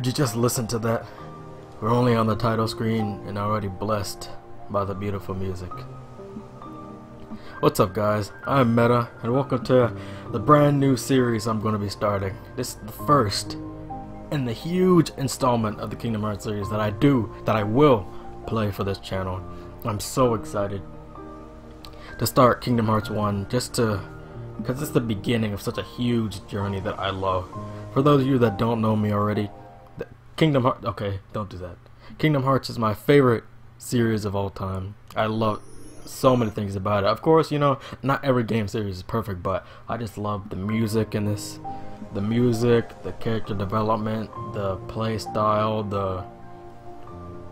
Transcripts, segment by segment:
Would you just listen to that? We're only on the title screen and already blessed by the beautiful music. What's up guys, I'm Meta and welcome to the brand new series I'm going to be starting. This is the first in the huge installment of the Kingdom Hearts series that I do, that I will play for this channel. I'm so excited to start Kingdom Hearts 1 just to because it's the beginning of such a huge journey that I love. For those of you that don't know me already, Kingdom Hearts. Okay, don't do that. Kingdom Hearts is my favorite series of all time. I love so many things about it. Of course, you know, not every game series is perfect, but I just love the music in this. The music, the character development, the play style, the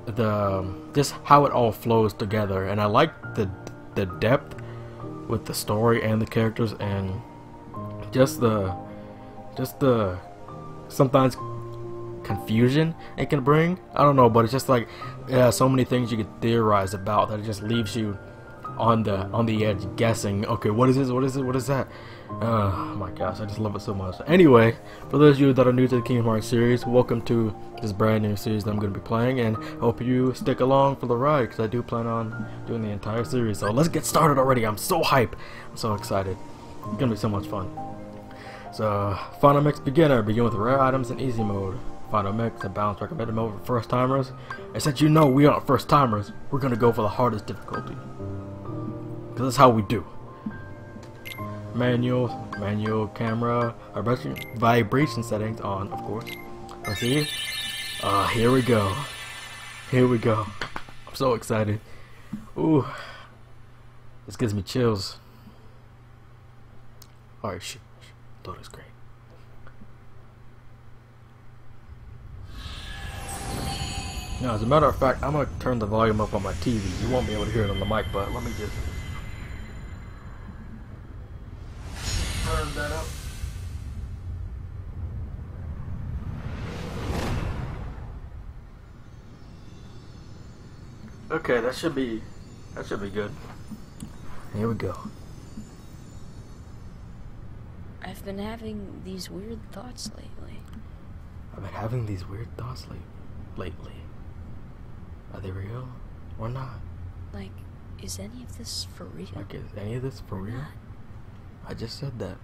the um, just how it all flows together. And I like the the depth with the story and the characters and just the just the sometimes confusion it can bring. I don't know, but it's just like yeah, so many things you could theorize about that it just leaves you on the on the edge guessing. Okay, what is this? What is it? What is that? Uh, oh my gosh, I just love it so much. Anyway, for those of you that are new to the Kingdom Hearts series, welcome to this brand new series that I'm going to be playing, and hope you stick along for the ride because I do plan on doing the entire series. So let's get started already. I'm so hype. I'm so excited. It's going to be so much fun. So, Final Mix Beginner, begin with rare items in easy mode. Final Mix, and balance recommended mode for first timers. And since you know we aren't first timers, we're to go for the hardest difficulty. Because that's how we do manual, manual camera, vibration, vibration settings on, of course. Let's see. Uh, here we go. Here we go. I'm so excited. Ooh. This gives me chills. Alright, shit. Thought it great. Now, as a matter of fact, I'm gonna turn the volume up on my TV. You won't be able to hear it on the mic, but let me just turn that up. Okay, that should be that should be good. Here we go. I've been having these weird thoughts lately. I've been having these weird thoughts lately. Lately. Are they real or not? Like, is any of this for real? Like, is any of this for real? Not? I just said that.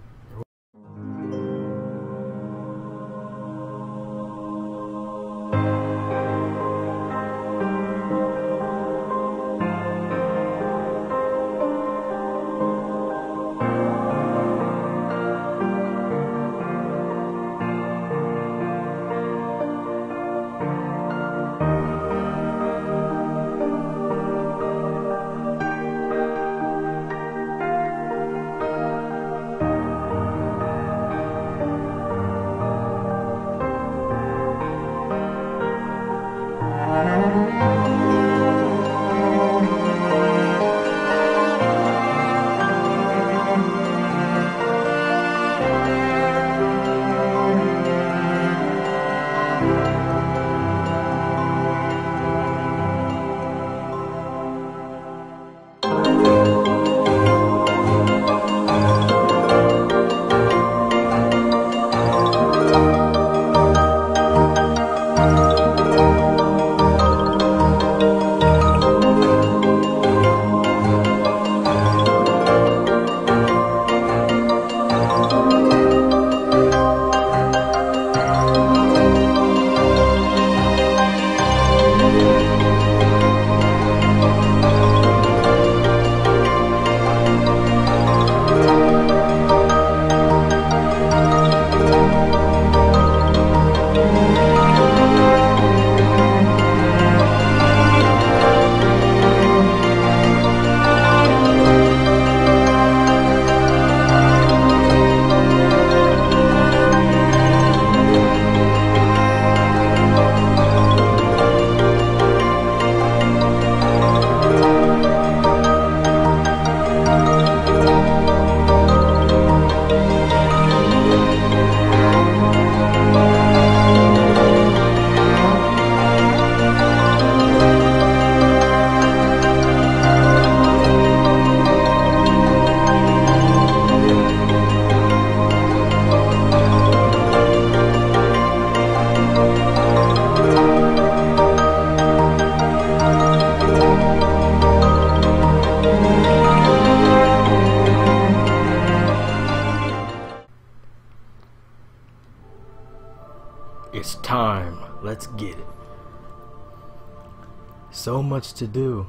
So much to do.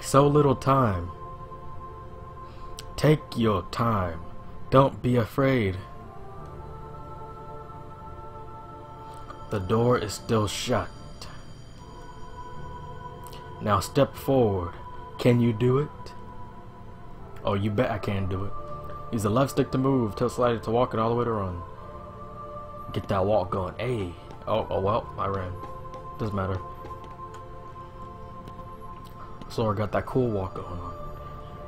So little time. Take your time. Don't be afraid. The door is still shut. Now step forward. Can you do it? Oh, you bet I can do it. Use the left stick to move, tilt slider to walk, and all the way to run. Get that walk going. Hey. Oh, oh well, I ran. Doesn't matter. Sora got that cool walk going on.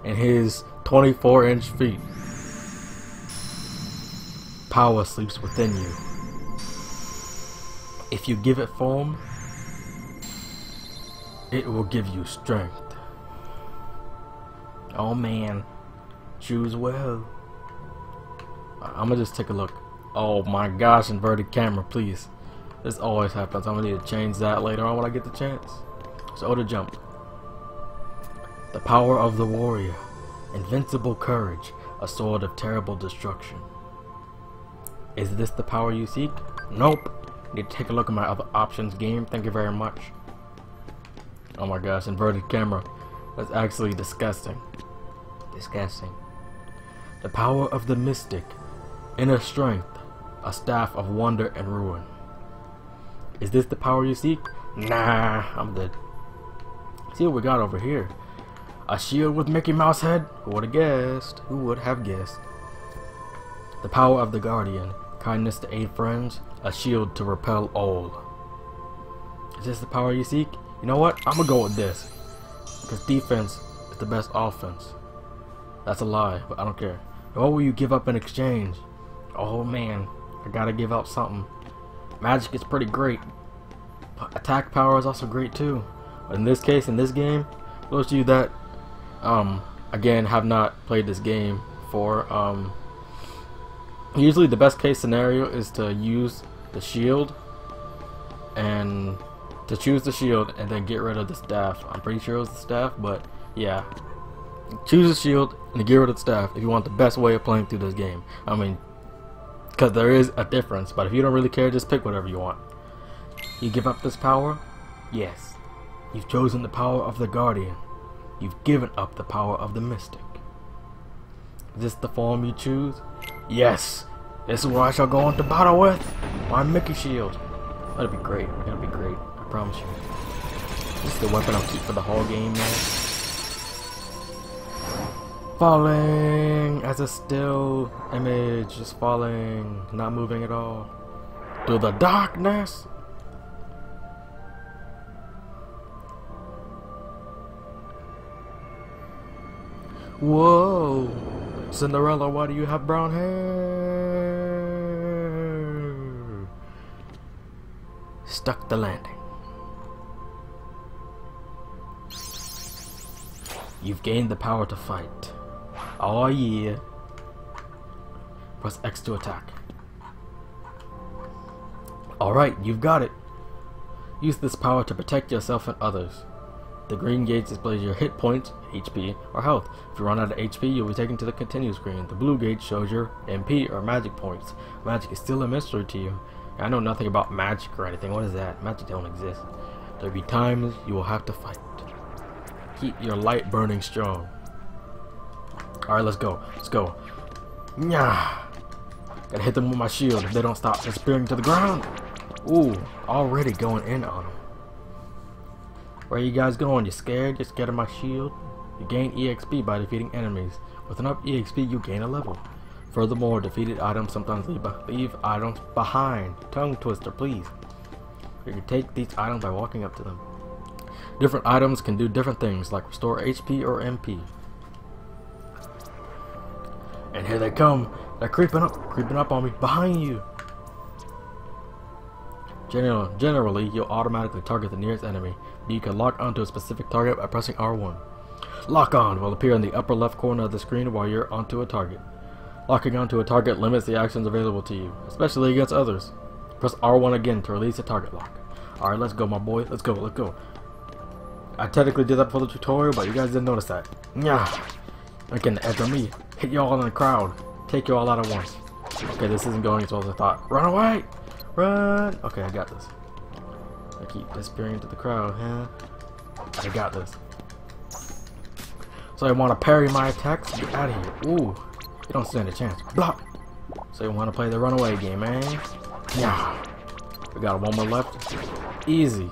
And his 24 inch feet. Power sleeps within you. If you give it form, it will give you strength. Oh man, choose well. I'm gonna just take a look. Oh my gosh, inverted camera, please. This always happens. I'm gonna need to change that later on when I get the chance. So oh, to jump. The power of the warrior. Invincible courage. A sword of terrible destruction. Is this the power you seek? Nope. Need to take a look at my other options game. Thank you very much. Oh my gosh, inverted camera. That's actually disgusting. Disgusting. The power of the mystic. Inner strength. A staff of wonder and ruin. Is this the power you seek? Nah, I'm dead. See what we got over here. A shield with Mickey Mouse head? Who would have guessed? Who would have guessed? The power of the Guardian. Kindness to aid friends. A shield to repel all. Is this the power you seek? You know what? I'm gonna go with this. Because defense is the best offense. That's a lie, but I don't care. What will you give up in exchange? Oh man, I gotta give up something. Magic is pretty great. Attack power is also great too. But in this case, in this game, those of you that, um, again, have not played this game for, um, usually the best case scenario is to use the shield and to choose the shield and then get rid of the staff. I'm pretty sure it was the staff, but yeah. Choose the shield and get rid of the staff if you want the best way of playing through this game. I mean, because there is a difference, but if you don't really care, just pick whatever you want. You give up this power? Yes. You've chosen the power of the Guardian. You've given up the power of the Mystic. Is this the form you choose? Yes. This is what I shall go into battle with. My Mickey Shield. That'll be great. That'll be great. I promise you. This is the weapon I'll keep for the whole game, man. Falling as a still image, just falling, not moving at all. Through the darkness. Whoa! Cinderella, why do you have brown hair? Stuck the landing. You've gained the power to fight. Oh yeah. Press X to attack. Alright, you've got it. Use this power to protect yourself and others. The green gauge displays your hit points, HP, or health. If you run out of HP, you'll be taken to the continue screen. The blue gauge shows your MP or magic points. Magic is still a mystery to you. I know nothing about magic or anything. What is that? Magic don't exist. There'll be times you will have to fight. Keep your light burning strong. Alright, let's go. Let's go. Nyah! Gotta hit them with my shield if they don't stop disappearing to the ground. Ooh, already going in on them. Where are you guys going? You scared? You scared of my shield? You gain EXP by defeating enemies. With enough EXP, you gain a level. Furthermore, defeated items sometimes leave, leave items behind. Tongue twister, please. You can take these items by walking up to them. Different items can do different things, like restore HP or MP. And here they come. They're creeping up, creeping up on me. Behind you. General, generally, you'll automatically target the nearest enemy, but you can lock onto a specific target by pressing R1. Lock on will appear in the upper left corner of the screen while you're onto a target. Locking onto a target limits the actions available to you, especially against others. Press R1 again to release the target lock. Alright, let's go, my boy. Let's go, let's go. I technically did that for the tutorial, but you guys didn't notice that. Yeah. Again, after me. Hit y'all in the crowd. Take you all out at once. Okay, this isn't going as well as I thought. Run away! Run! Okay, I got this. I keep disappearing into the crowd, huh? I got this. So I want to parry my attacks? Get out of here. Ooh. You don't stand a chance. Block! So you want to play the runaway game, eh? man? Yeah. We got one more left. Easy.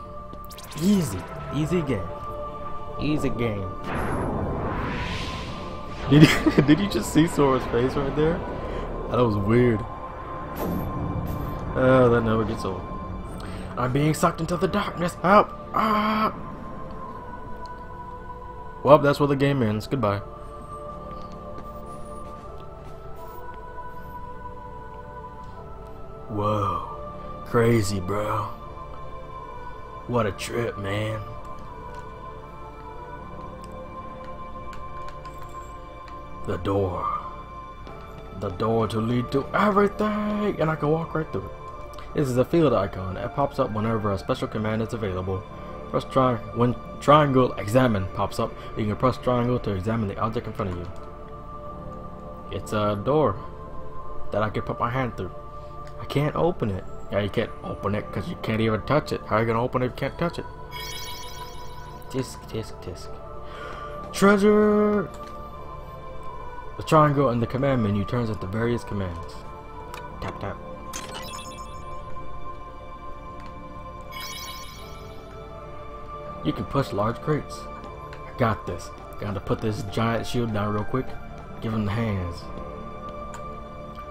Easy. Easy game. Easy game. Did you, did you just see Sora's face right there? That was weird. Oh, that never gets old. I'm being sucked into the darkness. Help! Ah! Well, that's where the game ends. Goodbye. Whoa. Crazy, bro. What a trip, man. The door. The door to lead to everything! And I can walk right through it. This is a field icon. It pops up whenever a special command is available. Press tri when triangle examine pops up, you can press triangle to examine the object in front of you. It's a door that I can put my hand through. I can't open it. Yeah, you can't open it because you can't even touch it. How are you gonna open it if you can't touch it? Tisk, tisk, tisk. Treasure! The triangle in the command menu turns into various commands. Tap, tap. You can push large crates. I got this. Gotta put this giant shield down real quick. Give him the hands.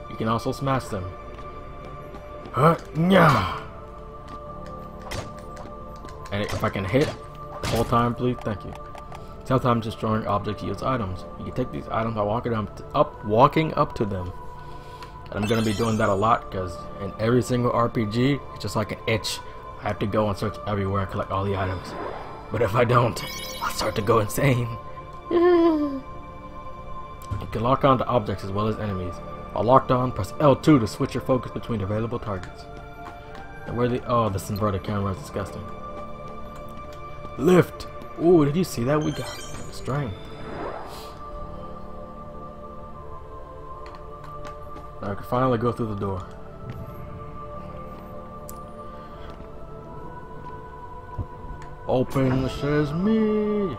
You can also smash them. Huh? Yeah. And if I can hit the whole time, please, thank you. Sometimes destroying objects yields items. You can take these items by walking up, up, walking up to them. And I'm gonna be doing that a lot because in every single RPG, it's just like an itch. I have to go and search everywhere and collect all the items. But if I don't, I'll start to go insane. you can lock on to objects as well as enemies. While locked on, press L2 to switch your focus between available targets. And where the oh, this inverted camera is disgusting. Lift. Ooh, did you see that? We got strength. I can finally go through the door. Open says me.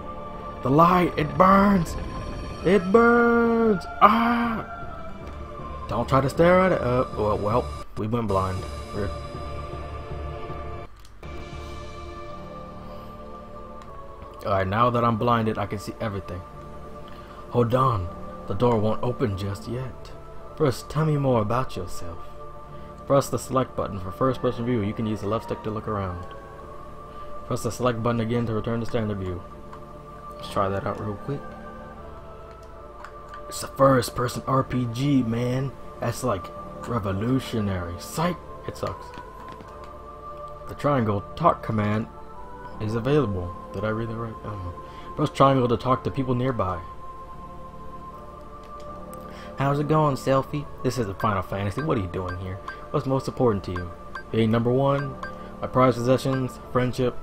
The light, it burns. It burns. Ah! Don't try to stare at it. Uh, well, well we went blind. Alright, now that I'm blinded, I can see everything. Hold on. The door won't open just yet. First, tell me more about yourself. Press the select button for first person view. You can use the left stick to look around. Press the select button again to return to standard view. Let's try that out real quick. It's a first person RPG, man. That's like revolutionary. Psych! It sucks. The triangle talk command is available. Did I read that right? Oh. Press triangle to talk to people nearby. How's it going, Selphie? This is a Final Fantasy. What are you doing here? What's most important to you? Being number one? My prized possessions? Friendship?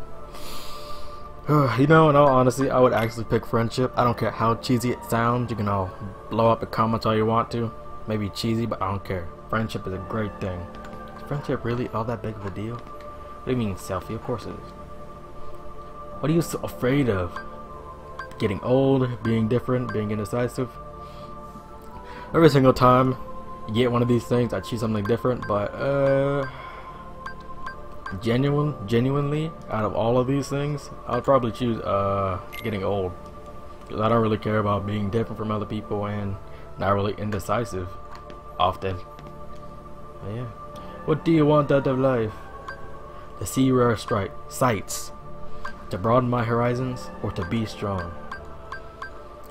you know, in all honesty, I would actually pick friendship. I don't care how cheesy it sounds. You can all blow up the comments all you want to. Maybe cheesy, but I don't care. Friendship is a great thing. Is friendship really all that big of a deal? What do you mean, Selphie? Of course it is. What are you so afraid of? Getting old, being different, being indecisive? Every single time you get one of these things, I choose something different, but uh genuine genuinely out of all of these things, I would probably choose uh getting old. Because I don't really care about being different from other people and not really indecisive often. But yeah. What do you want out of life? To see rare strike sights to broaden my horizons, or to be strong.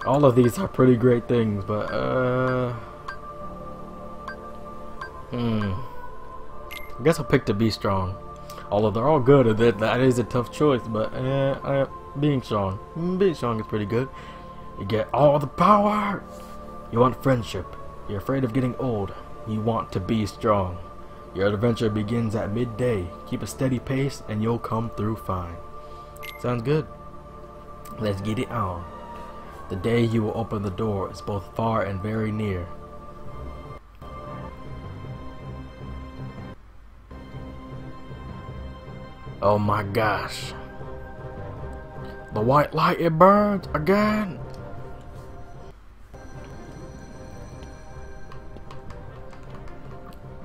All of these are pretty great things, but uh, hmm. I guess I'll pick to be strong. Although they're all good, that that is a tough choice. But uh, being strong, being strong is pretty good. You get all the power. You want friendship. You're afraid of getting old. You want to be strong. Your adventure begins at midday. Keep a steady pace, and you'll come through fine. Sounds good. Let's get it on. The day you will open the door is both far and very near. Oh my gosh. The white light, it burns again.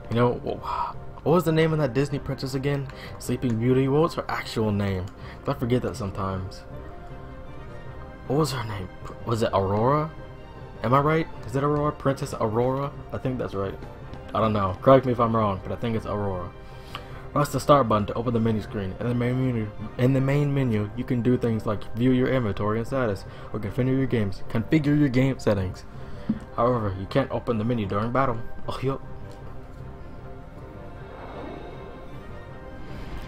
You know, what was the name of that Disney princess again? Sleeping Beauty? What was her actual name? I forget that sometimes. What was her name? Was it Aurora? Am I right? Is it Aurora? Princess Aurora? I think that's right. I don't know. Correct me if I'm wrong, but I think it's Aurora. Press the start button to open the menu screen. In the main menu, in the main menu, you can do things like view your inventory and status, or configure your games. Configure your game settings. However, you can't open the menu during battle. Oh, yup.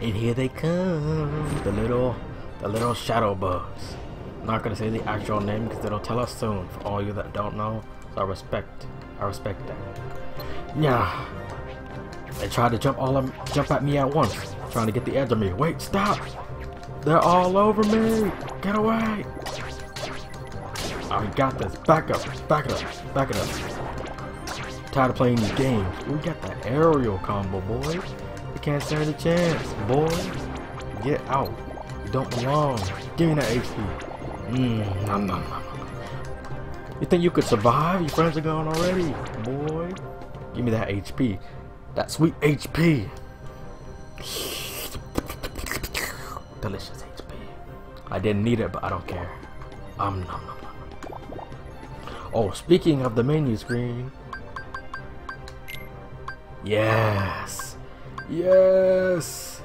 And here they come, the little, the little shadow bugs. Not gonna say the actual name because it'll tell us soon. For all you that don't know, so I respect, I respect that. Yeah. They tried to jump all of, jump at me at once, trying to get the edge of me. Wait, stop! They're all over me! Get away! I got this. Back up, back it up, back it up. Tired of playing these games. We got that aerial combo, boys. You can't stand a chance, boy. Get out. You don't belong. Give me that HP. Mmm, nom nom nom. You think you could survive? Your friends are gone already, boy. Give me that HP. That sweet HP. Delicious HP. I didn't need it, but I don't care. Um, nom, nom, nom. Oh, speaking of the menu screen. Yes. Yes.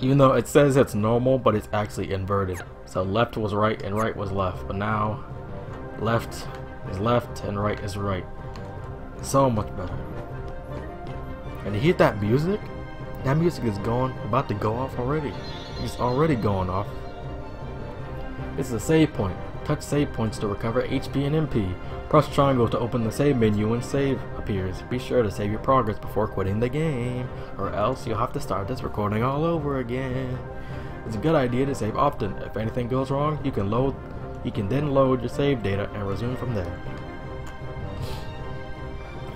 Even though it says it's normal, but it's actually inverted. So left was right and right was left. But now, left is left and right is right. So much better. And you hear that music? That music is going, about to go off already. It's already going off. This is a save point. Touch save points to recover HP and MP. Press triangle to open the save menu when save appears. Be sure to save your progress before quitting the game, or else you'll have to start this recording all over again. It's a good idea to save often. If anything goes wrong, you can load you can then load your save data and resume from there.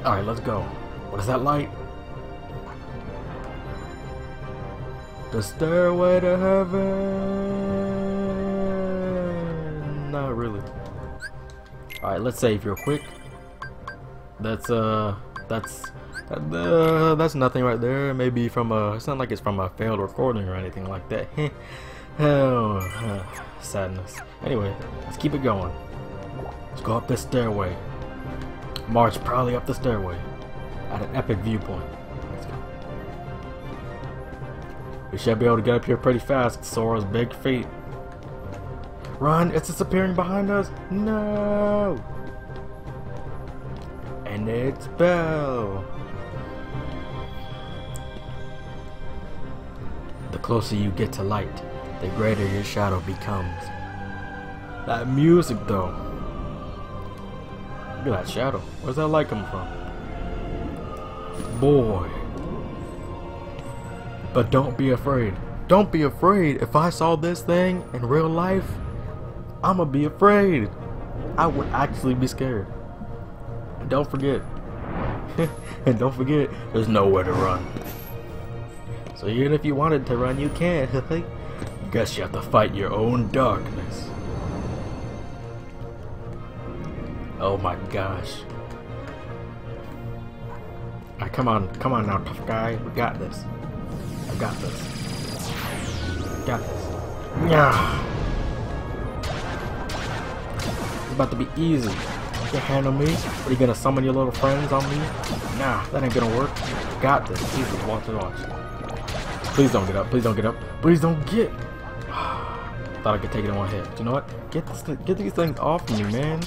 Alright, let's go. What is that light? The stairway to heaven. Not really. Alright, let's save real quick. That's uh that's uh, that's nothing right there. Maybe from a it's not like it's from a failed recording or anything like that. oh, sadness. Anyway, let's keep it going. Let's go up this stairway. March proudly up the stairway at an epic viewpoint. We should be able to get up here pretty fast. Sora's big feet. Run! It's disappearing behind us! No! And it's Belle! The closer you get to light, the greater your shadow becomes. That music though. Look at that shadow. Where's that light coming from? Boy. But don't be afraid. Don't be afraid. If I saw this thing in real life, I'ma be afraid. I would actually be scared. And don't forget. and don't forget, there's nowhere to run. So even if you wanted to run, you can't. Guess you have to fight your own darkness. Oh my gosh. Right, come on, come on now, tough guy. We got this. I got this. Got this. Yeah. It's about to be easy. You can handle me? Are you gonna summon your little friends on me? Nah, that ain't gonna work. Got this. Easy. Watch watch. Please don't get up. Please don't get up. Please don't get. Thought I could take it in one hit. But you know what? Get this, get these things off me, man.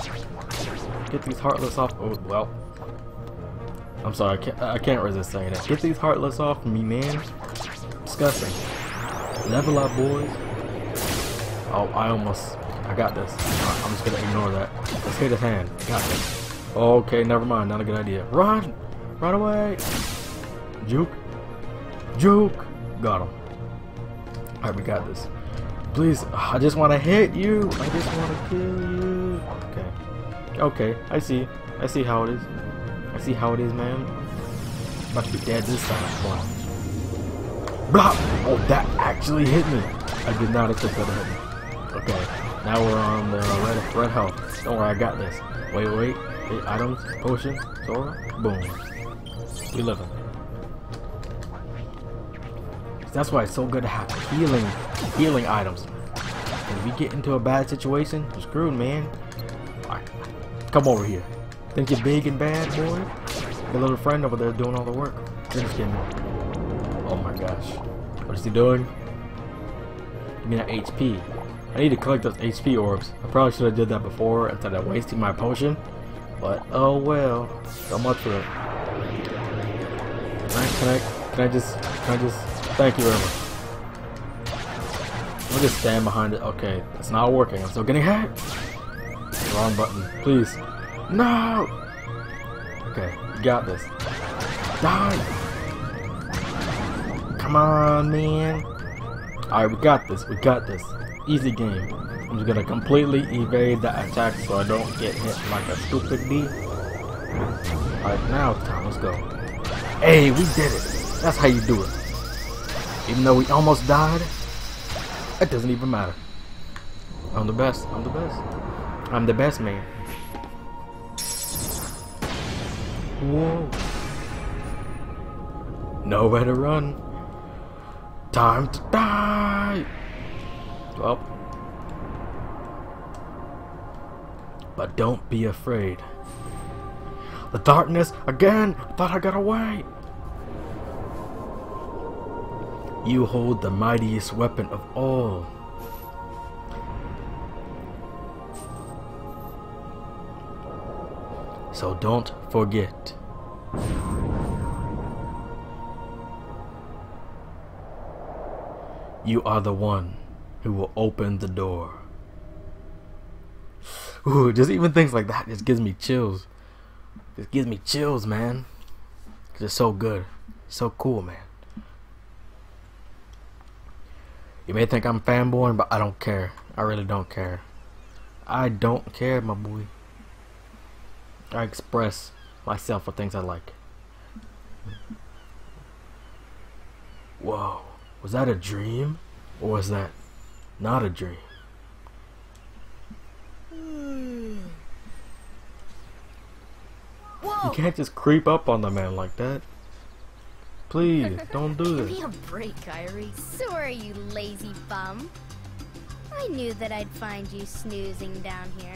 Get these heartless off. Oh well. I'm sorry. I can't. I can't resist saying that. Get these heartless off me, man. Disgusting. Level up, boys. Oh, I almost. I got this. I'm just gonna ignore that. Let's hit his hand. Got this. Okay, never mind. Not a good idea. Run! Run away! Juke! Juke! Got him. Alright, we got this. Please, I just want to hit you. I just want to kill you. Okay. Okay, I see. I see how it is. I see how it is, man. About to be dead this time. Wow. Blah! Oh, that actually hit me. I did not expect that to hit me. Okay, now we're on the red, red health. Don't worry, I got this. Wait, wait. Eight items, potion, Sora, boom. We living. That's why it's so good to have healing, healing items. If you get into a bad situation, you're screwed, man. Alright, come over here. Think you're big and bad, boy? Your little friend over there doing all the work. Just kidding. Gosh. What is he doing? Give me that HP. I need to collect those HP orbs. I probably should have did that before instead of wasting my potion. But oh well. So much for it. Can I, can I, can I just, can I just, thank you very much. I'll just stand behind it. Okay, it's not working. I'm still getting hit. Wrong button. Please. No! Okay, you got this. Die! Come on, man. Alright, we got this. We got this. Easy game. I'm just gonna completely evade that attack so I don't get hit like a stupid bee. Alright, now it's time. Let's go. Hey, we did it. That's how you do it. Even though we almost died, it doesn't even matter. I'm the best. I'm the best. I'm the best man. Whoa. Nowhere to run. Time to die. Well. But don't be afraid. The darkness again. I thought I got away. You hold the mightiest weapon of all. So don't forget. You are the one who will open the door. Ooh, just even things like that just gives me chills. Just gives me chills, man. Cause it's so good. So cool, man. You may think I'm fanboying, but I don't care. I really don't care. I don't care, my boy. I express myself for things I like. Whoa. Was that a dream? Or was that not a dream? Whoa! You can't just creep up on the man like that. Please, don't do it. Give me a break, Kairi. Sorry, you lazy bum. I knew that I'd find you snoozing down here.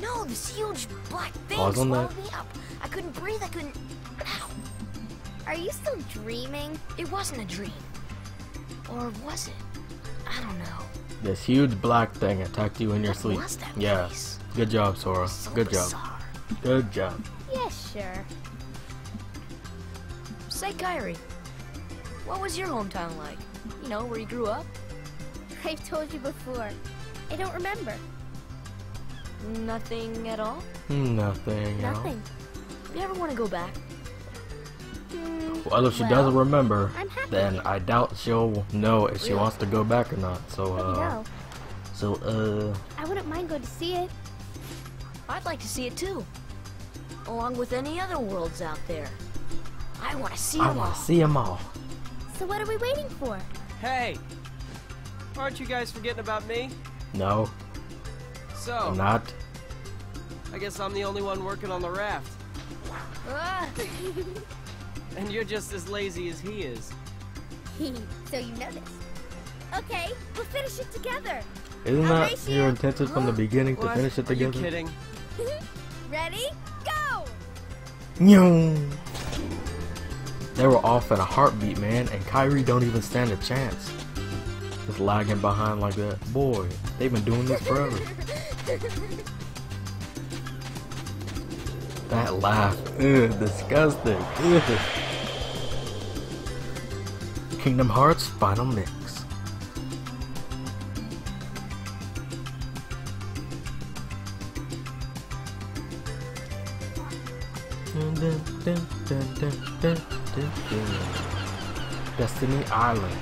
No, this huge black thing Pause swallowed me up. I couldn't breathe. I couldn't. Ow! Are you still dreaming? It wasn't a dream. Or was it? I don't know. This huge black thing attacked you in your What sleep. was that Yeah. place? Good job, Sora. So Good job. Good job. Yeah, sure. Say, Kairi, what was your hometown like? You know, where you grew up? I've told you before. I don't remember. Nothing at all? Nothing. you know. Nothing. You ever want to go back? Well, if she Well, doesn't remember, then I doubt she'll know if she Really? wants to go back or not. So, But uh, no, so, uh, I wouldn't mind going to see it. I'd like to see it too. Along with any other worlds out there. I want to see I them all. want to see them all. So what are we waiting for? Hey! Aren't you guys forgetting about me? No, So, I'm not. I guess I'm the only one working on the raft. And you're just as lazy as he is. so you know this. Okay, we'll finish it together. Isn't I'll that race your you. intention from the beginning to What? finish it Are you together? kidding? Ready? Go! Nyong. They were off at a heartbeat, man, and Kairi don't even stand a chance. Just lagging behind like that. Boy, they've been doing this forever. That laugh. Ugh, disgusting. Ugh. Kingdom Hearts Final Mix. Destiny Islands.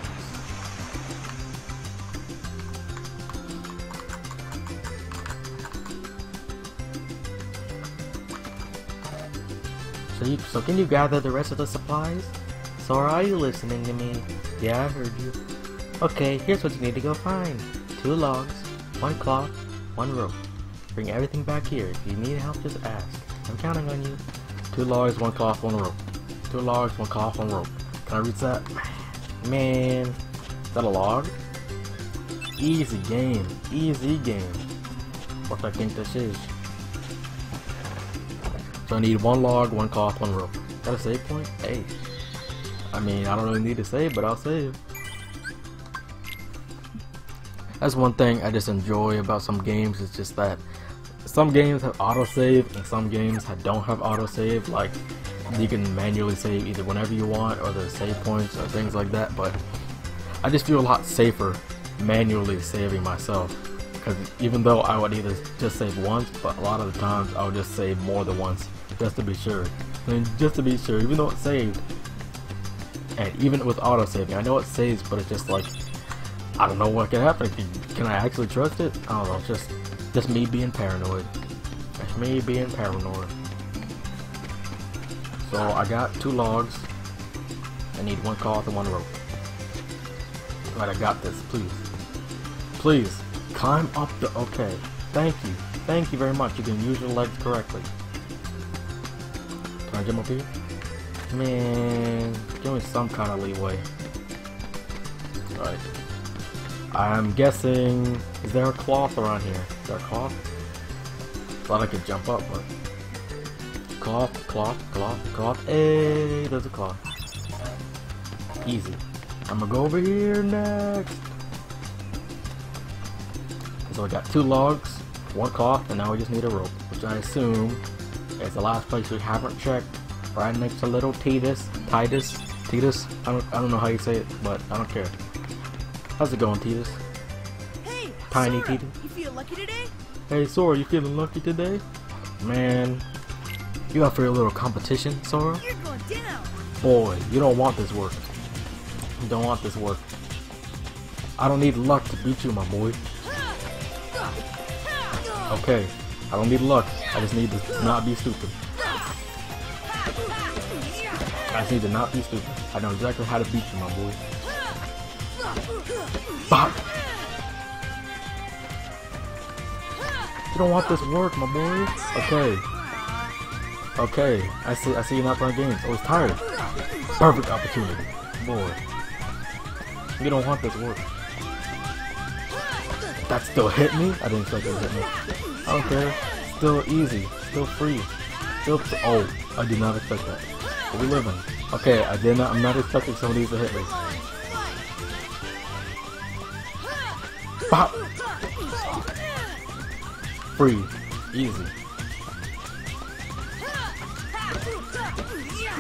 So, you, so can you gather the rest of the supplies? Sora, are you listening to me? Yeah, I heard you. Okay, here's what you need to go find. Two logs, one cloth, one rope. Bring everything back here. If you need help, just ask. I'm counting on you. Two logs, one cloth, one rope. Two logs, one cloth, one rope. Can I reach that? Man, is that a log? Easy game. Easy game. What I think this is. So I need one log, one cloth, one rope. Got a save point? Hey. I mean, I don't really need to save, but I'll save. That's one thing I just enjoy about some games. It's just that some games have autosave and some games don't have autosave. Like you can manually save either whenever you want or the save points or things like that. But I just feel a lot safer manually saving myself because even though I would either just save once, but a lot of the times I would just save more than once just to be sure. Mean, just to be sure, even though it's saved, and even with autosaving, I know it saves, but it's just like I don't know what can happen. Can, I actually trust it? I don't know. Just, just me being paranoid. It's me being paranoid. So I got two logs. I need one cloth and one rope. Alright, I got this. Please. Please. Climb up the... Okay. Thank you. Thank you very much. You can use your legs correctly. Can I jump up here? Man, give me some kind of leeway. Alright. I'm guessing, is there a cloth around here? Is there a cloth? Thought I could jump up, but... Cloth, cloth, cloth, cloth. Hey, there's a cloth. Easy. I'm gonna go over here next. So I got two logs, one cloth, and now we just need a rope, which I assume is the last place we haven't checked. Right next to little Titus. Titus? Titus? I don't, I don't know how you say it, but I don't care. How's it going, Titus? Hey, Tiny Sora, Tito. You feel lucky today? Hey, Sora, you feeling lucky today? Man, you up for a little competition, Sora? You're going down. Boy, you don't want this work. You don't want this work. I don't need luck to beat you, my boy. Okay, I don't need luck. I just need to not be stupid. I just need to not be stupid. I know exactly how to beat you, my boy. Bop! You don't want this work, my boy. Okay. Okay. I see. I see you're not playing games. Oh, I was tired. Perfect opportunity, boy. You don't want this work. That still hit me? I didn't expect it to hit me. I don't care. Still easy. Still free. Still. Oh, I did not expect that. We living. Okay, I did not. I'm not expecting some of these to hit me. Bop. Free. Easy.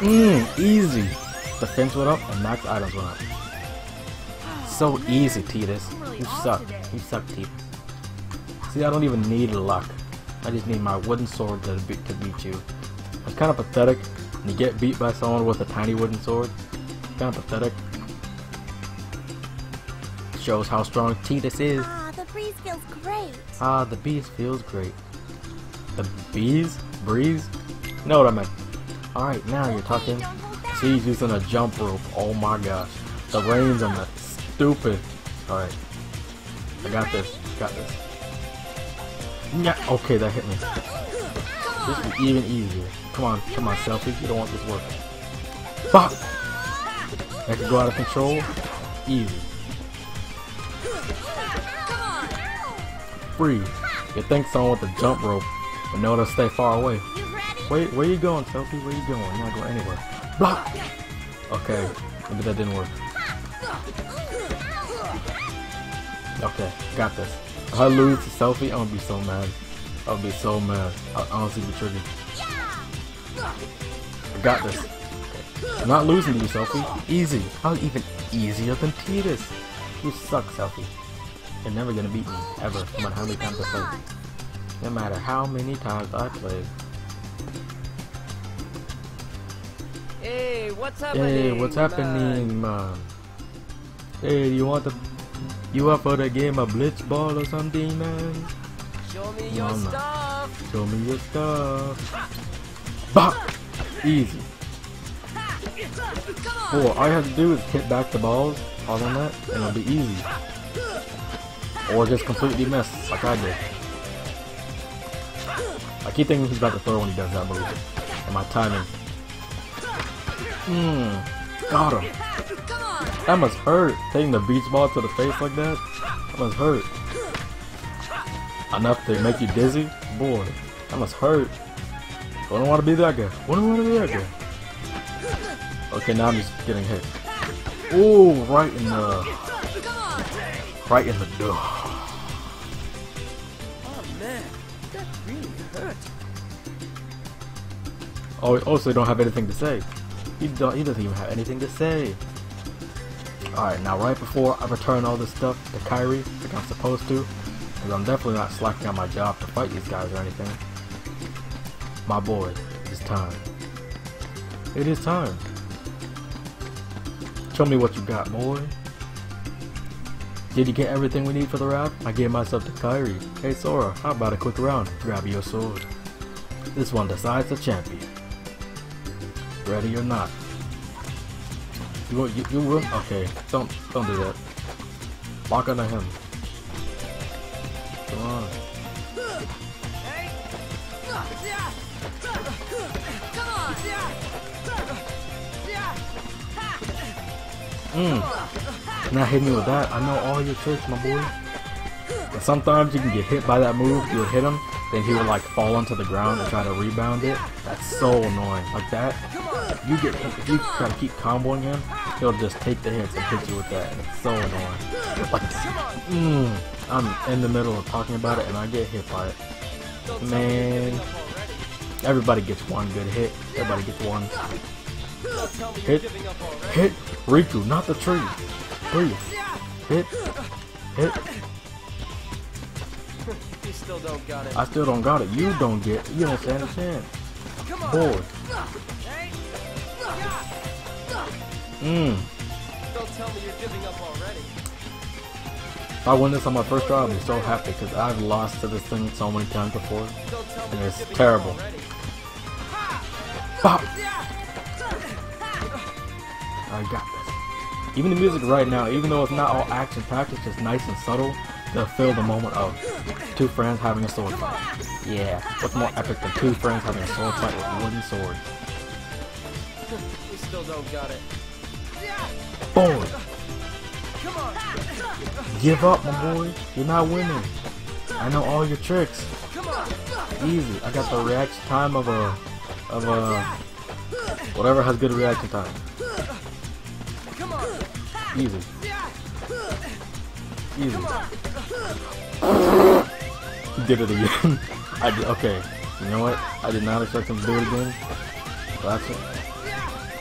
Mmm, easy. Defense went up and max items went up. So easy, Tidus. You suck. You suck, Tidus. See, I don't even need luck. I just need my wooden sword to beat, to beat you. It's kind of pathetic you get beat by someone with a tiny wooden sword. Kind of pathetic. Shows how strong Tidus is. Ah, the breeze feels great. Ah, the bees feels great. The bees? Breeze? Know what I meant. Alright, now you're talking. Don't hold back. She's using a jump rope. Oh my gosh. The reins on that. Stupid. Alright. I got this. Got this. Yeah. Okay, that hit me. This is even easier. Come on, come on, Selphie. You don't want this work. Fuck! That could go out of control. Easy. Free. You think someone with a jump rope would know to stay far away. Wait, where you going, Selphie? Where you going? You're not going anywhere. Block! Okay, maybe that didn't work. Okay, got this. If I lose to Selphie, I'm gonna be so mad. I'll be so mad. I'll honestly be triggered. I got this. I'm not losing to you, Selphie. Easy. How even easier than Tidus? You suck, Selphie. You're never gonna beat me, ever, no matter how many times I play. No matter how many times I play. Hey, what's happening? Hey, what's happening, man? Hey, you want the you up for the game of blitzball or something, man? Show me your stuff. Show me your stuff. Bop! Easy. Cool, all you have to do is hit back the balls hard on that, and it'll be easy. Or just completely miss, like I did. I keep thinking he's about to throw when he does that move. And my timing. Mmm, got him. That must hurt, taking the beach ball to the face like that. That must hurt. Enough to make you dizzy? Boy, that must hurt. I don't want to be that guy. Don't want to be that guy. Okay, now I'm just getting hit. Ooh, right in the... Right in the door. Oh man, that really hurt. Oh, also don't have anything to say. He don't. He doesn't even have anything to say. All right, now right before I return all this stuff to Kairi, like I'm supposed to, because I'm definitely not slacking on my job to fight these guys or anything. My boy, it's time. It is time. Show me what you got, boy. Did you get everything we need for the raft? I gave myself to Kairi. Hey Sora, how about a quick round? Grab your sword. This one decides the champion. Ready or not? You will, you, you will? Okay, don't don't do that. Lock onto him. Come on. Mmm. Not hit me with that. I know all your tricks, my boy. But sometimes you can get hit by that move. You hit him, then he would like fall onto the ground and try to rebound it. That's so annoying. Like that. If you get hit, if you try to keep comboing him, he'll just take the hits and hit you with that, and it's so annoying. Like, mmm. I'm in the middle of talking about it and I get hit by it. Don't tell me you're Man. giving up already. Everybody gets one good hit. Everybody gets one. Don't tell me Hit. you're giving up already. Hit Riku, not the tree. Please. Hit. Hit. You still don't got it. I still don't got it. You don't get You don't stand a chance. Boy. Mmm. Don't tell me you're giving up already. If I win this on my first try, I'll be so happy because I've lost to this thing so many times before. Don't tell me And it's terrible. Bop! I got this. Even the music right now, even though it's not all action packed, it's just nice and subtle, they'll fill the moment of two friends having a sword fight. Yeah, what's more epic than two friends having a sword fight with wooden swords? You still don't got it. Boy! Give up, my boy. You're not winning. I know all your tricks. Easy. I got the reaction time of a of a whatever has good reaction time. Easy. Easy. Did it again. I did, okay. You know what? I did not expect him to do it again. That's it.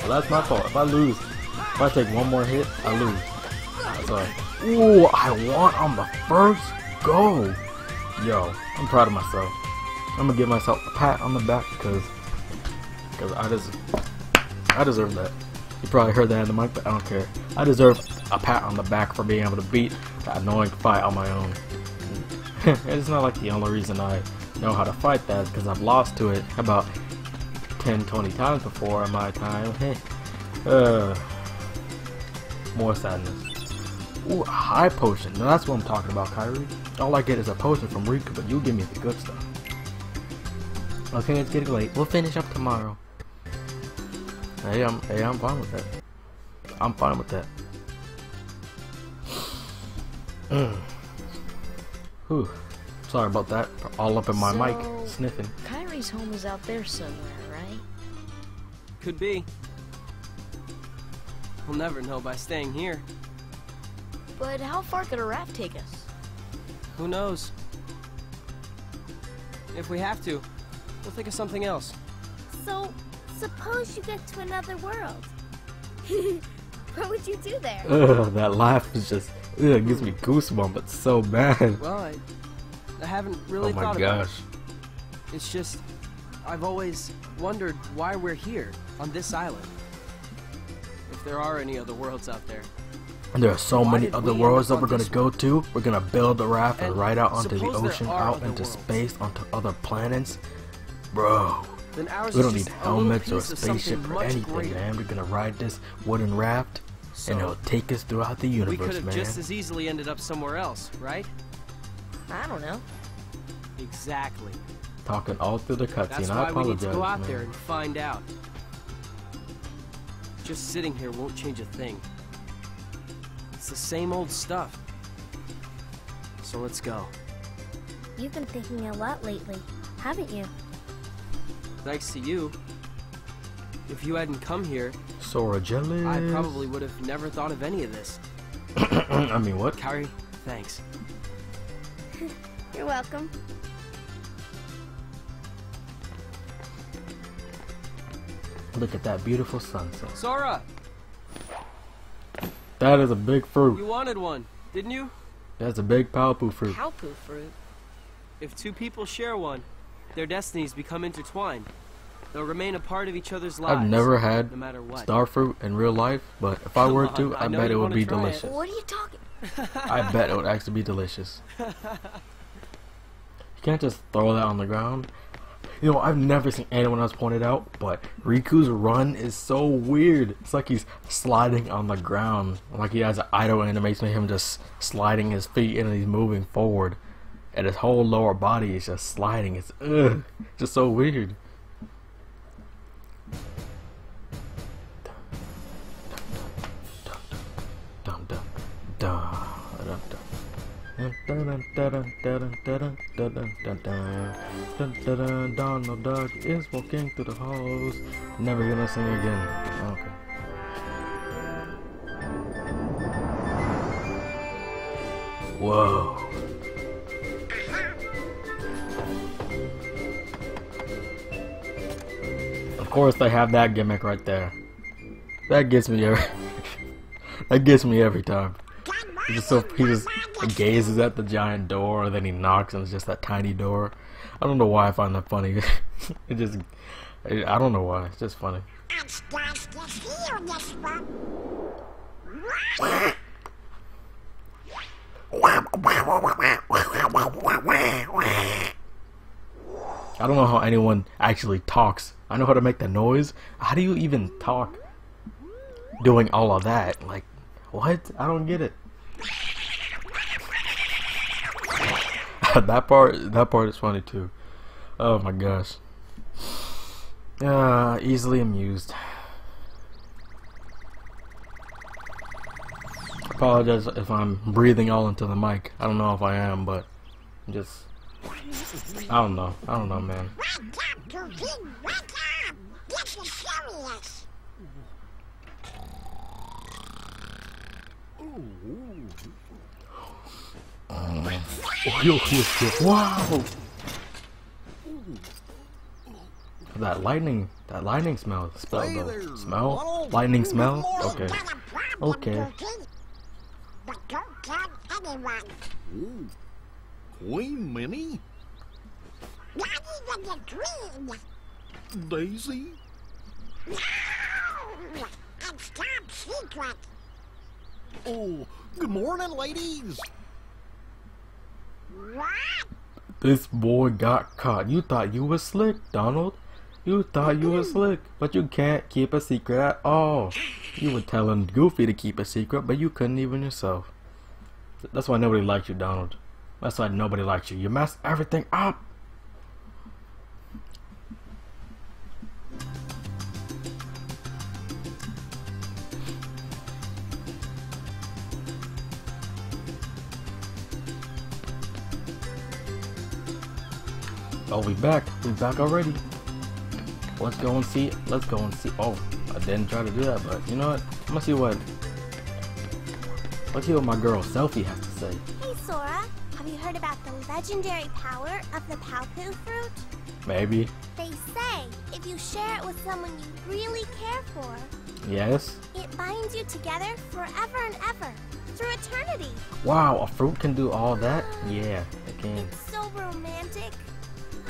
Well, that's my fault. If I lose, if I take one more hit, I lose. That's. Ooh, I won on the first go. Yo, I'm proud of myself. I'm gonna give myself a pat on the back because because I deserve I deserve that. You probably heard that in the mic, but I don't care. I deserve a pat on the back for being able to beat that annoying fight on my own. it's not like the only reason I know how to fight that because I've lost to it about 10, 20 times before in my time. uh, more sadness. Ooh, a high potion. Now that's what I'm talking about, Kairi. All I get is a potion from Riku, but you give me the good stuff. Okay, it's getting late. We'll finish up tomorrow. Hey, I'm hey, I'm fine with that. I'm fine with that. Mm. Whew. Sorry about that. All up in my mic, sniffing. Kairi's home is out there somewhere, right? Could be. We'll never know by staying here. But how far could a raft take us? Who knows? If we have to, we'll think of something else. So, suppose you get to another world. what would you do there? Ugh, that laugh is just ugh, it gives me goosebumps. It's so bad. Well, I, I haven't really oh my thought about gosh. it. It's just, I've always wondered why we're here on this island. If there are any other worlds out there. And there are so Why many other worlds that we're gonna this go to. We're gonna build a raft and And ride out onto the ocean, out into worlds. space, onto other planets. Bro, We don't need helmets or a piece of something spaceship or anything, greater. man. We're gonna ride this wooden raft, So, and it'll take us throughout the we universe, could have man. just as easily ended up somewhere else, right? I don't know. Exactly. Talking all through the That's cutscene. I why we need apologize, to go out man. there and find out. Just sitting here won't change a thing. It's the same old stuff. So let's go. You've been thinking a lot lately, haven't you? Thanks to you. If you hadn't come here, Sora jealous. I probably would have never thought of any of this. I mean, what? Kairi, thanks. You're welcome. Look at that beautiful sunset. Sora, That is a big fruit. you wanted one, didn't you? That's a big Paopu fruit. Paopu fruit. If two people share one, their destinies become intertwined. They'll remain a part of each other's lives. I've never had no matter what. star fruit in real life, but if I were on, to, I I, bet it would be try it. delicious. What are you talking? I bet it would actually be delicious. You can't just throw that on the ground. You know, I've never seen anyone else point it out, but Riku's run is so weird. It's like he's sliding on the ground. Like he has an idle animation of him just sliding his feet and he's moving forward. And his whole lower body is just sliding. It's ugh, just so weird. Dun dun dun. Donald Duck is walking through the halls. Never gonna sing again. Okay. Whoa. Of course they have that gimmick right there. That gets me every that gets me every time. He just so he just gazes at the giant door, and then he knocks, and it's just that tiny door. I don't know why I find that funny. it just, I I don't know why. It's just funny. I don't know how anyone actually talks. I know how to make the noise. How do you even talk doing all of that? Like, what? I don't get it. that part that part is funny too. Oh my gosh. Uh, easily amused. Apologize if I'm breathing all into the mic. I don't know if I am, but I'm just I don't know. I don't know, man. Oh, wow! That lightning, that lightning smell, spell Hey though. there, Smell? Donald. Lightning smell? morning. Okay. Okay. But don't tell anyone. Ooh. Queen Minnie? Not even the queen. Daisy? No! It's top secret. Oh, good morning, ladies. This boy got caught. You thought you was slick, Donald. You thought you was slick, but you can't keep a secret at all. You were telling Goofy to keep a secret, but you couldn't even yourself. That's why nobody likes you, Donald. That's why nobody likes you. You messed everything up. Oh, we back. We back already. Let's go and see. Let's go and see. Oh, I didn't try to do that, but you know what? I'm gonna see what. Let's see what my girl Selphie has to say. Hey Sora, have you heard about the legendary power of the Paopu fruit? Maybe. They say if you share it with someone you really care for, Yes. it binds you together forever and ever, through eternity. Wow, a fruit can do all that? Yeah, it can. It's so romantic.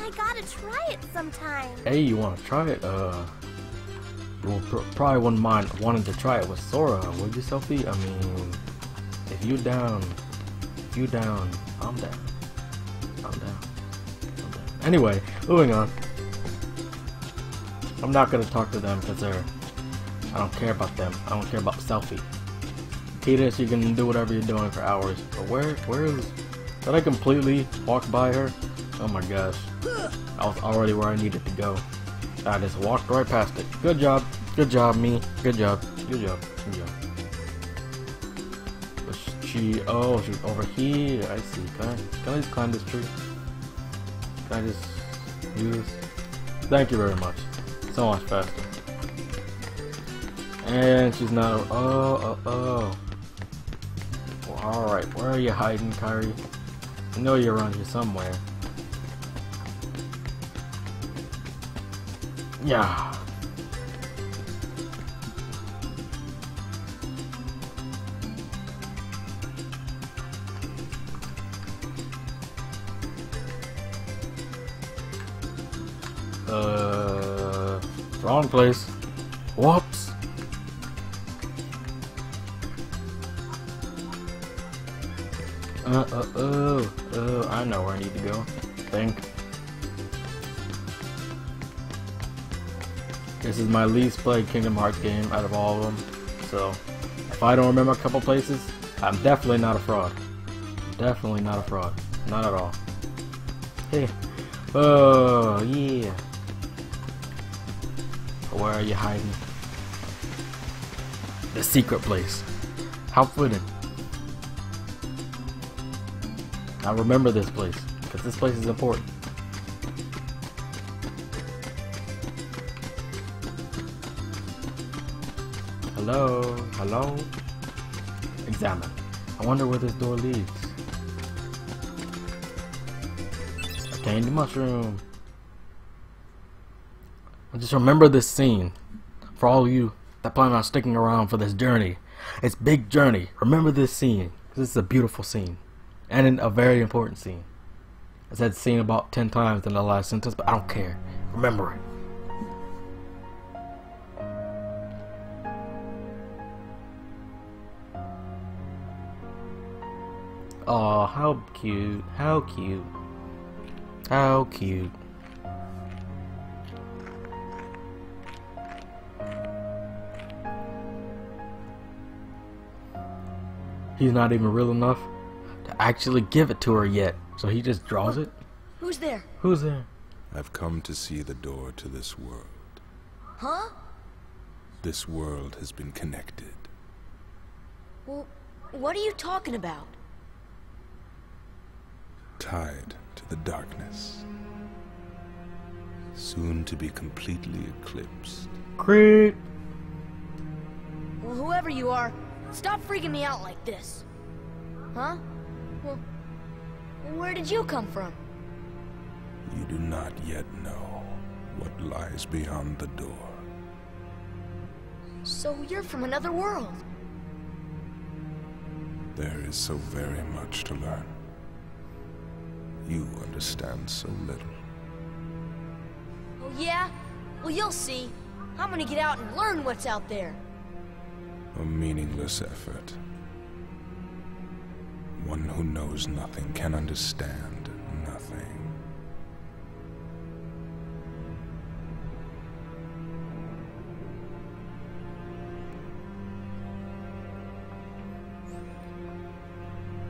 I gotta try it sometime. Hey, you wanna try it? Uh, well, pr- probably wouldn't mind wanting to try it with Sora, would you, Selphie? I mean, if you down, if you down, I'm down. I'm down. I'm down. Anyway, moving on. I'm not gonna talk to them because they're. I don't care about them. I don't care about Selphie. Tidus, you can do whatever you're doing for hours. But where, where is? Did I completely walk by her? Oh my gosh. I was already where I needed to go. I just walked right past it. Good job. Good job, me. Good job. Good job. Good job. Was she? Oh, she's over here. I see. Can I? Can I just climb this tree? Can I just use? this? Thank you very much. So much faster. And she's not. Oh, oh, oh. Well, Alright, where are you hiding, Kairi? I know you're around here somewhere. Yeah. Uh, wrong place. Whoops. Is my least played Kingdom Hearts game out of all of them. So, if I don't remember a couple places, I'm definitely not a fraud. Definitely not a fraud. Not at all. Hey. Oh, yeah. Where are you hiding? The secret place. How fitting. I remember this place, because this place is important. Hello? Hello? Examine. I wonder where this door leads. Obtain the mushroom. Just remember this scene. For all you that plan on sticking around for this journey. It's big journey. Remember this scene. This is a beautiful scene. And a very important scene. I said scene about 10 times in the last sentence, but I don't care. Remember it. Oh, how cute. How cute. How cute. He's not even real enough to actually give it to her yet. So he just draws it? Who's there? Who's there? I've come to see the door to this world. Huh? This world has been connected. Well, what are you talking about? Tied to the darkness. Soon to be completely eclipsed. Creep. Well, whoever you are, stop freaking me out like this. Huh? Well, where did you come from? You do not yet know what lies beyond the door. So you're from another world. There is so very much to learn. You understand so little. Oh yeah? Well, you'll see. I'm gonna get out and learn what's out there. A meaningless effort. One who knows nothing can understand nothing.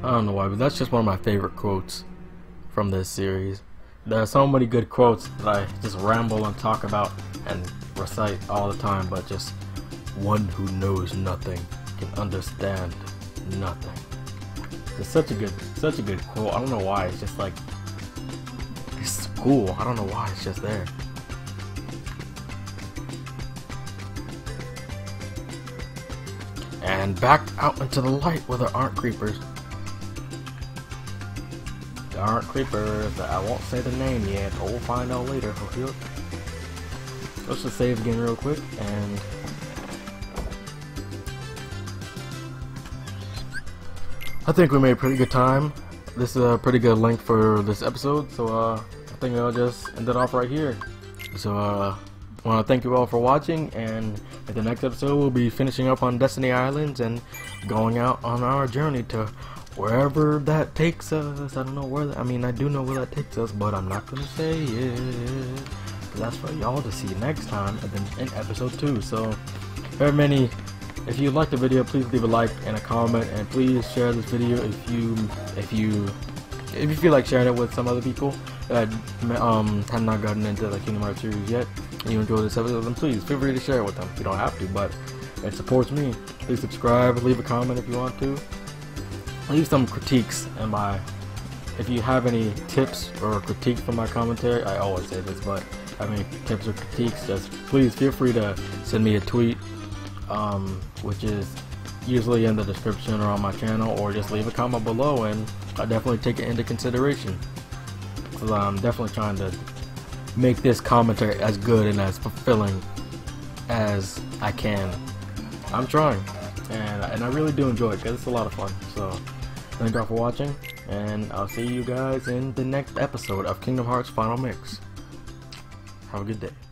I don't know why, but that's just one of my favorite quotes from this series. There are so many good quotes that I just ramble and talk about and recite all the time, but just one who knows nothing can understand nothing. It's such a good, such a good quote. I don't know why. It's just like it's cool. I don't know why. It's just there. And back out into the light where there aren't creepers. There aren't creepers. I won't say the name yet. but We'll find out later. Let's just save again real quick and I think we made a pretty good time. This is a pretty good length for this episode, so uh, I think I'll just end it off right here. So uh, I want to thank you all for watching, and in the next episode we'll be finishing up on Destiny Islands and going out on our journey to wherever that takes us. I don't know where. That, I mean, I do know where that takes us, but I'm not gonna say it. because that's for y'all to see next time and then in episode 2. So, very many. If you like the video, please leave a like and a comment, and please share this video if you if you if you feel like sharing it with some other people that um have not gotten into the Kingdom Hearts series yet, and you enjoy this episode, then please feel free to share it with them. You don't have to, but it supports me. Please subscribe, leave a comment if you want to. Leave some critiques and my if you have any tips or critiques for my commentary, I always say this, but have any tips or critiques, just please feel free to send me a tweet, um, which is usually in the description or on my channel, or just leave a comment below, and I definitely take it into consideration. So I'm definitely trying to make this commentary as good and as fulfilling as I can. I'm trying, and and I really do enjoy it because it's a lot of fun. So thank y'all for watching and I'll see you guys in the next episode of Kingdom Hearts Final Mix. Have a good day.